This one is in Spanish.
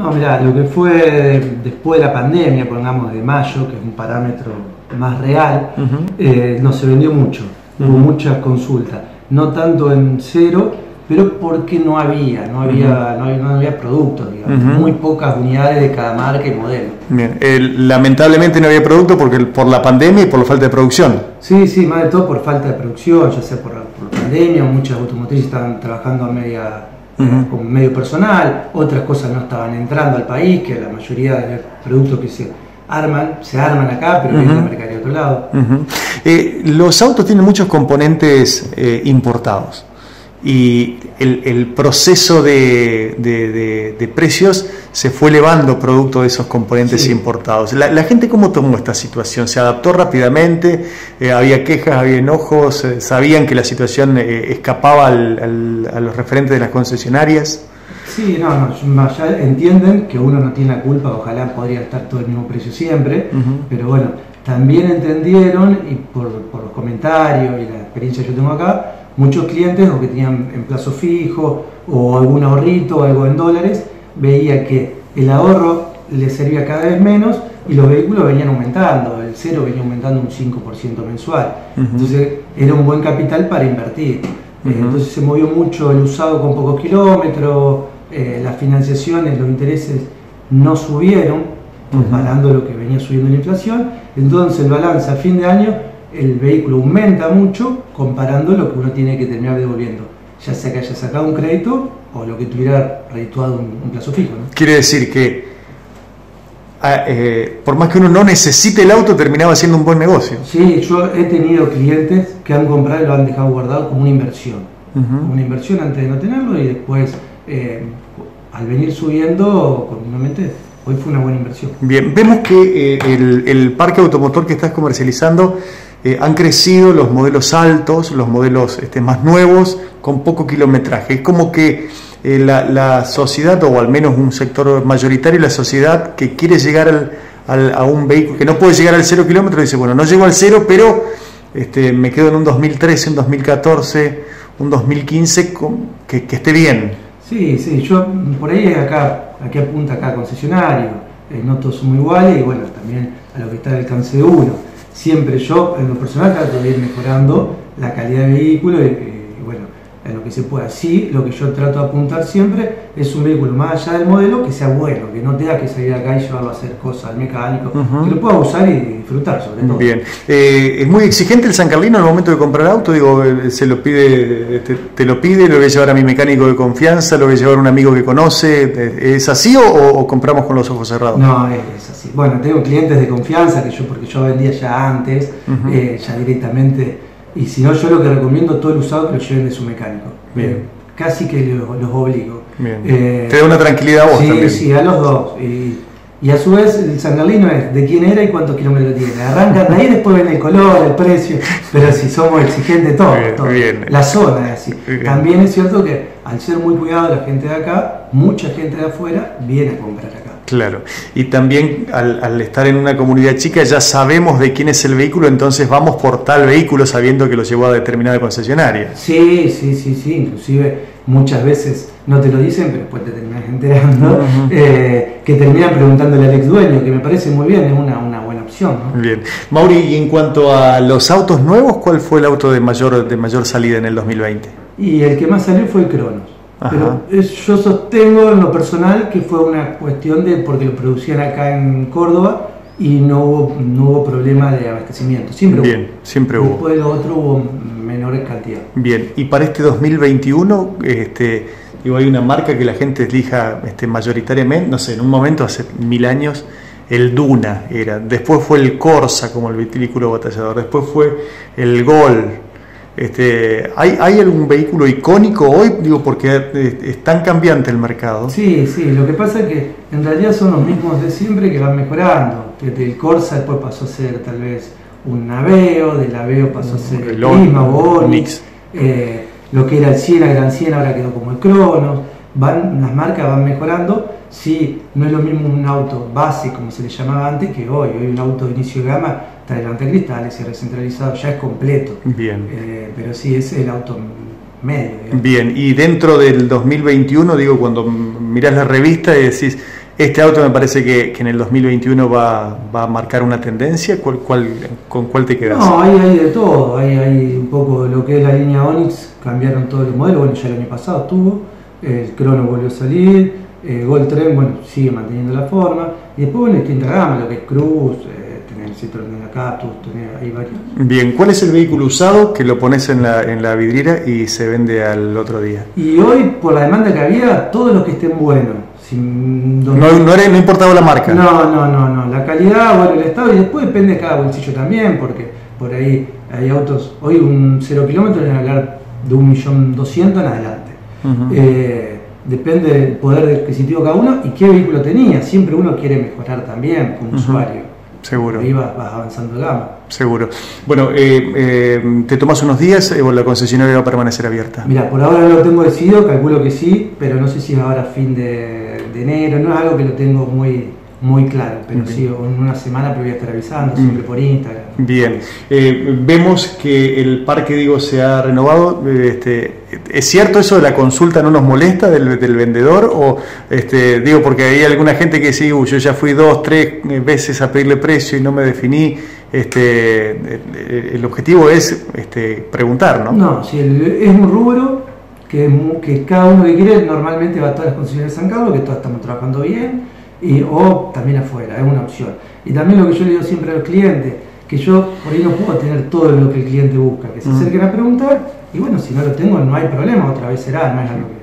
No, mira, lo que fue después de la pandemia, pongamos de mayo, que es un parámetro más real, eh, no se vendió mucho, hubo muchas consultas, no tanto en cero, pero porque no había, no había, no había, productos, digamos, muy pocas unidades de cada marca y modelo. Bien, lamentablemente no había producto porque por la pandemia y por la falta de producción. Sí, sí, más de todo por falta de producción, ya sea por, por pandemia, muchas automotrices estaban trabajando a media con medio personal, otras cosas no estaban entrando al país, que la mayoría de los productos que se arman, se arman acá, pero vienen a mercar de otro lado. Eh, los autos tienen muchos componentes eh, importados y el, proceso de, precios se fue elevando producto de esos componentes importados. La, gente cómo tomó esta situación? ¿Se adaptó rápidamente? Eh, ¿Había quejas, había enojos? Eh, ¿Sabían que la situación eh, escapaba a los referentes de las concesionarias? Sí, no, no, ya entienden que uno no tiene la culpa, ojalá podría estar todo el mismo precio siempre, pero bueno, también entendieron y por, por los comentarios y la experiencia que yo tengo acá, muchos clientes o que tenían en plazo fijo o algún ahorrito, algo en dólares, veía que el ahorro les servía cada vez menos y los vehículos venían aumentando, el cero venía aumentando un 5% mensual. Entonces era un buen capital para invertir. Entonces se movió mucho el usado con pocos kilómetros, eh, las financiaciones, los intereses no subieron, comparando lo que venía subiendo la inflación. Entonces el balance a fin de año el vehículo aumenta mucho comparando lo que uno tiene que terminar devolviendo, ya sea que haya sacado un crédito o lo que tuviera redituado un, plazo fijo. Quiere decir que ah, eh, por más que uno no necesite el auto, terminaba siendo un buen negocio. Sí, yo he tenido clientes que han comprado y lo han dejado guardado como una inversión. Una inversión antes de no tenerlo y después, eh, al venir subiendo continuamente, hoy fue una buena inversión. Bien, vemos que eh, el, parque automotor que estás comercializando eh, han crecido los modelos altos, los modelos este, más nuevos, con poco kilometraje. Es como que la, sociedad, o al menos un sector mayoritario la sociedad que quiere llegar al, a un vehículo, que no puede llegar al cero kilómetro, dice, bueno, no llego al cero, pero este, me quedo en un 2013, un 2014, un 2015, que, que esté bien. Sí, sí, yo por ahí acá, aquí apunta acá concesionario, eh, no todos son muy iguales y bueno, también a lo que está al alcance de uno. Siempre yo, en lo personal, trato de ir mejorando la calidad de vehículo bueno, en lo que se pueda. Sí, lo que yo trato de apuntar siempre es un vehículo más allá del modelo que sea bueno, que no tenga que salir acá y llevarlo a hacer cosas al mecánico, que lo pueda usar y disfrutar sobre todo. Bien, eh, es muy exigente el San Carlino en el momento de comprar auto, digo, eh, se lo pide, te, lo pide, lo voy a llevar a mi mecánico de confianza, lo voy a llevar a un amigo que conoce, eh, ¿es así o, compramos con los ojos cerrados? No, es así. Bueno, tengo clientes de confianza que yo, porque yo vendía ya antes, ya directamente y si no, yo lo que recomiendo todo el usado que lo lleven de su mecánico. Bien. casi que los, obligo. Bien. Eh, Te da una tranquilidad a vos sí, también. Sí, a los dos. Y, a su vez, el San Carlino es de quién era y cuántos kilómetros tiene. Arrancan de ahí, después ven el color, el precio. Pero si somos exigentes, todo. Bien, La zona es así. También es cierto que al ser muy cuidado la gente de acá, mucha gente de afuera viene a comprar acá. Claro, y también al, estar en una comunidad chica ya sabemos de quién es el vehículo, entonces vamos por tal vehículo sabiendo que lo llevó a determinada concesionaria. Sí, sí, sí, sí, inclusive muchas veces no te lo dicen, pero después te terminas enterando, eh, que terminan preguntándole al ex dueño, que me parece muy bien, es una, buena opción. Bien. Mauri, y en cuanto a los autos nuevos, ¿cuál fue el auto de mayor, de mayor salida en el 2020? Y el que más salió fue el Cronos. Pero yo sostengo en lo personal que fue una cuestión de porque lo producían acá en Córdoba y no hubo, no hubo problema de abastecimiento. Siempre Bien, hubo. siempre hubo. Después de lo otro hubo menores cantidades. Bien, y para este 2021, este, digo, hay una marca que la gente elija este, mayoritariamente, no sé, en un momento hace mil años, el Duna era, después fue el Corsa como el vehículo batallador, después fue el Gol, este, ¿hay, ¿Hay algún vehículo icónico hoy? Digo, porque es tan cambiante el mercado. Sí, sí, lo que pasa es que en realidad son los mismos de siempre que van mejorando. Desde el Corsa después pasó a ser tal vez un Naveo, del Naveo pasó a ser el Prisma Onix, eh, lo que era el Siena, Gran Siena ahora quedó como el Cronos. Van, las marcas van mejorando. Sí, no es lo mismo un auto base, como se le llamaba antes, que hoy. Hoy un auto de inicio de gama delante de cristales y recentralizado, ya es completo. Bien. Eh, pero sí, es el auto medio. Bien, y dentro del 2021, digo, cuando mirás la revista y decís, Este auto me parece que, en el 2021 va, va, a marcar una tendencia. ¿Cuál, cuál, ¿Con cuál te quedas? No, hay, hay de todo. Hay, hay un poco lo que es la línea Onix, cambiaron todos los modelos. Bueno, ya el año pasado estuvo, el Crono volvió a salir, el Gold Tren, bueno, sigue manteniendo la forma. Y después, bueno, distinta gama, lo que es Cruz, eh, tener el Citroën de la Cactus, tener, hay varios. Bien, ¿cuál es el vehículo usado que lo pones en la, en la vidriera y se vende al otro día? Y hoy, por la demanda que había, todos los que estén buenos. no, no, era, no importaba la marca. No, no, no, no. La calidad, bueno, el estado, y después depende de cada bolsillo también, porque por ahí hay autos, hoy un 0 kilómetro en hablar de un millón doscientos en adelante. eh, depende del poder adquisitivo de cada uno y qué vehículo tenía. Siempre uno quiere mejorar también como usuario. Seguro. Ahí vas, avanzando de gama. Seguro. Bueno, eh, eh, ¿te tomas unos días o la concesionaria va a permanecer abierta? Mira, por ahora no lo tengo decidido, calculo que sí, pero no sé si es ahora fin de, de enero, no es algo que lo tengo muy, muy claro, pero sí, en una semana pero voy a estar avisando, siempre por Instagram. Bien, eh, vemos que el parque, digo, se ha renovado. Este, ¿Es cierto eso de la consulta no nos molesta del, vendedor? O, este, digo, porque hay alguna gente que dice, yo ya fui dos, tres veces a pedirle precio y no me definí. Este, el objetivo es este, preguntar, ¿no? No, si es un rubro que, que cada uno que quiere normalmente va a todas las concesionarias de San Carlos, que todos estamos trabajando bien y, o también afuera, es una opción. Y también lo que yo le digo siempre a los clientes, que yo por ahí no puedo tener todo lo que el cliente busca, que se acerquen a preguntar y bueno, si no lo tengo no hay problema, otra vez será, no es algo que